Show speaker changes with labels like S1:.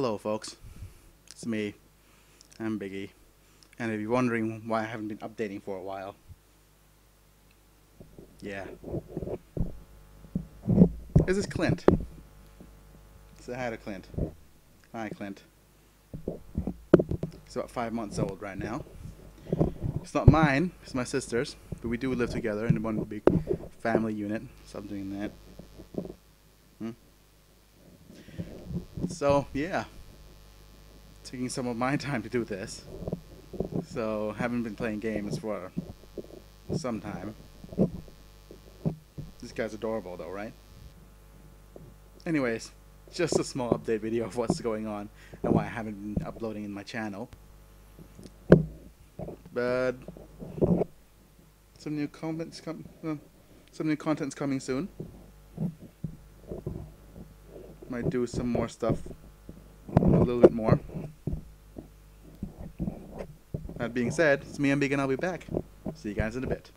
S1: Hello, folks. It's me. I'm Biggy. And if you're wondering why I haven't been updating for a while, yeah. This is Clint. Say hi to Clint. Hi, Clint. He's about five months old right now. It's not mine, it's my sister's, but we do live together in one big family unit, so I'm doing that. So, yeah. Taking some of my time to do this. So, haven't been playing games for some time. This guy's adorable though, right? Anyways, just a small update video of what's going on and why I haven't been uploading in my channel. But some new comments come, uh, some new content's coming soon. Might do some more stuff, a little bit more. That being said, it's me and and I'll be back. See you guys in a bit.